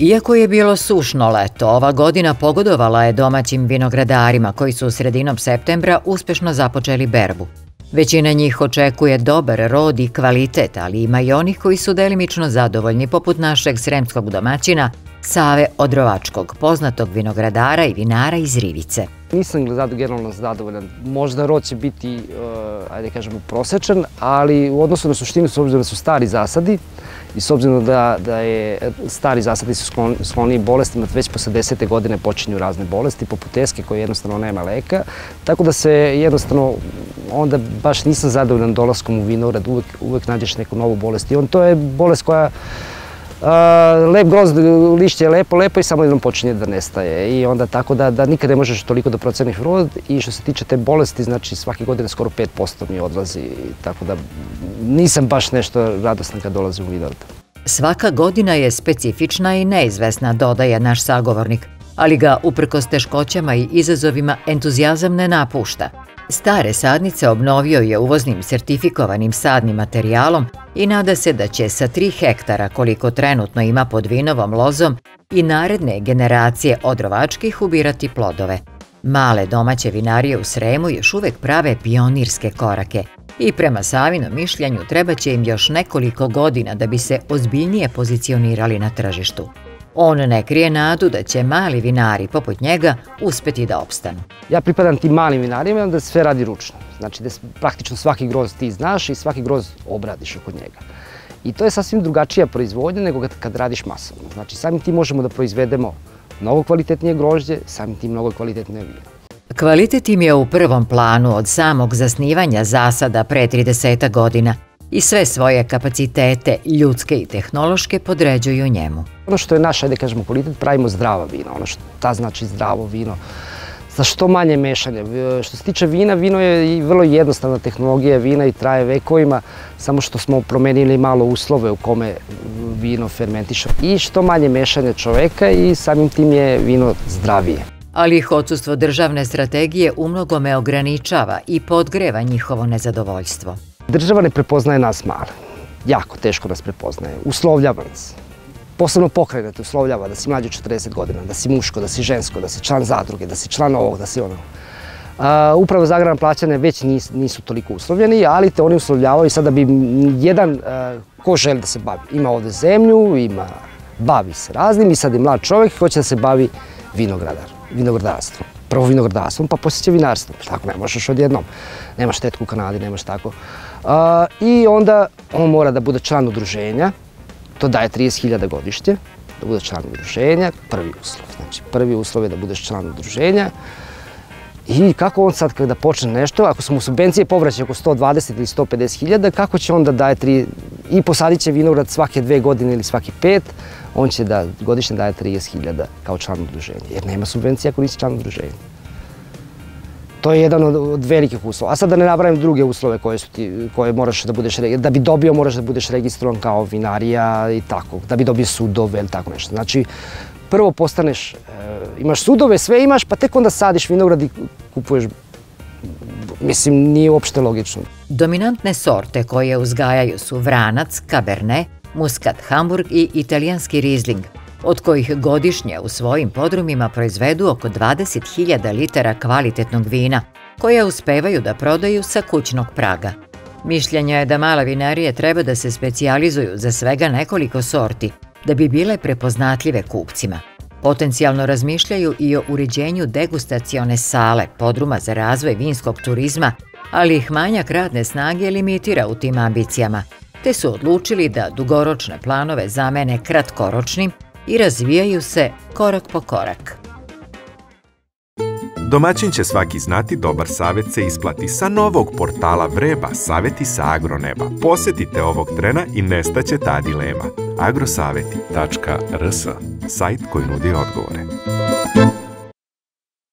Iako je bilo sušno leto, ova godina pogodovala je domaćim vinogradarima koji su sredinom septembra uspešno započeli berbu. Većina njih očekuje dobar rod i kvalitet, ali ima i onih koji su delimično zadovoljni, poput našeg sremskog domaćina Save Odrovačkog, poznatog vinogradara i vinara iz Rivice. Nisam generalno zadovoljan. Možda rod će biti, uh, ajde kažemo, prosečan, ali u odnosu na suštinu, s obzirom da su stari zasadi, i s obzirom da, da je e, stari zasadi su skloni bolestima, već posle desete godine počinju razne bolesti, poput eske koje jednostavno nema leka, tako da se jednostavno onda baš nisam zadovoljan dolaskom u vinograd, uvek, uvek nađeš neku novu bolest. I on, to je bolest koja lep grozd, lišće je lepo, lepo i samo jednom počinje da nestaje. I onda tako da, da nikad ne možeš toliko da proceniš rod i što se tiče te bolesti, znači svake godine skoro 5% mi odlazi. Tako da nisam baš nešto radostan kad dolazi u vinograd. Svaka godina je specifična i neizvesna, dodaje naš sagovornik, ali ga uprkos teškoćama i izazovima entuzijazam ne napušta. Stare sadnice obnovio je uvoznim sertifikovanim sadnim materijalom i nada se da će sa 3 hektara koliko trenutno ima pod vinovom lozom i naredne generacije odrovačkih ubirati plodove. Male domaće vinarije u Sremu još uvek prave pionirske korake i prema Savinom mišljanju treba će im još nekoliko godina da bi se ozbiljnije pozicionirali na tržištu. On ne krije nadu da će mali vinari poput njega uspeti da opstanu. Ja pripadam tim malim vinarima da sve radi ručno. Znači da praktično svaki groz ti znaš i svaki groz obradiš oko njega. I to je sasvim drugačija proizvodnja nego kad radiš masovno. Znači samim tim možemo da proizvedemo mnogo kvalitetnije grožđe, samim tim mnogo kvalitetnije vino. Kvalitet im je u prvom planu od samog zasnivanja zasada pre 30 godina – i sve svoje kapacitete, ljudske i tehnološke, podređuju njemu. Ono što je naš, ajde kažemo, kvalitet, pravimo zdrava vina. Ono što ta znači zdravo vino. Za što manje mešanja. Što se tiče vina, vino je i vrlo jednostavna tehnologija vina i traje vekovima, samo što smo promenili malo uslove u kome vino fermentiše. I što manje mešanja čoveka i samim tim je vino zdravije. Ali ih odsustvo državne strategije umnogome ograničava i podgreva njihovo nezadovoljstvo. Država ne prepoznaje nas male. Jako teško nas prepoznaje. Uslovljava nas. Posebno pokrajina te uslovljava da si mlađi od 40 godina, da si muško, da si žensko, da si član zadruge, da si član ovog, da si ono. Upravo za agrarna plaćane već nisu toliko uslovljeni, ali te oni uslovljavaju sada bi jedan ko želi da se bavi. Ima ovde zemlju, ima, bavi se raznim i sad je mlad čovjek hoće da se bavi vinogradar, vinogradarstvom. Prvo vinogradarstvom, pa poslije će vinarstvom. Pa tako ne možeš odjednom. Nemaš tetku u Kanadi, nemaš tako. I onda on mora da bude član udruženja, to daje 30.000 godišnje, da bude član udruženja, prvi uslov. Znači, prvi uslov je da budeš član udruženja. I kako on sad kada počne nešto, ako su mu subvencije povraćaju oko 120 ili 150.000, kako će onda daje tri, i posadit će vinograd svake dve godine ili svaki pet, on će da godišnje daje 30.000 kao član udruženja, jer nema subvencija ako nisi član udruženja. To je jedan od od velikih uslova. A sad da ne napravim druge uslove koje, su ti, koje moraš da budeš, da bi dobio moraš da budeš registrovan kao vinarija i tako, da bi dobio sudove ili tako nešto. Znači, prvo postaneš, e, imaš sudove, sve imaš, pa tek onda sadiš vinograd i kupuješ Mislim, nije uopšte logično. Dominantne sorte koje uzgajaju su vranac, cabernet, muskat hamburg i italijanski Riesling, – od kojih godišnje u svojim podrumima proizvedu oko 20.000 litara kvalitetnog vina, koje uspevaju da prodaju sa kućnog praga. Mišljenja je da mala vinarije treba da se specijalizuju za svega nekoliko sorti, da bi bile prepoznatljive kupcima. Potencijalno razmišljaju i o uređenju degustacione sale, podruma za razvoj vinskog turizma, ali ih manjak radne snage limitira u tim ambicijama, te su odlučili da dugoročne planove zamene kratkoročnim i razvijaju se korak po korak. Domaćin će svaki znati dobar savjet se isplati sa novog portala Vreba Savjeti sa Agroneba. Posjetite ovog trena i nestaće ta dilema. agrosaveti.rs Sajt koji nudi odgovore.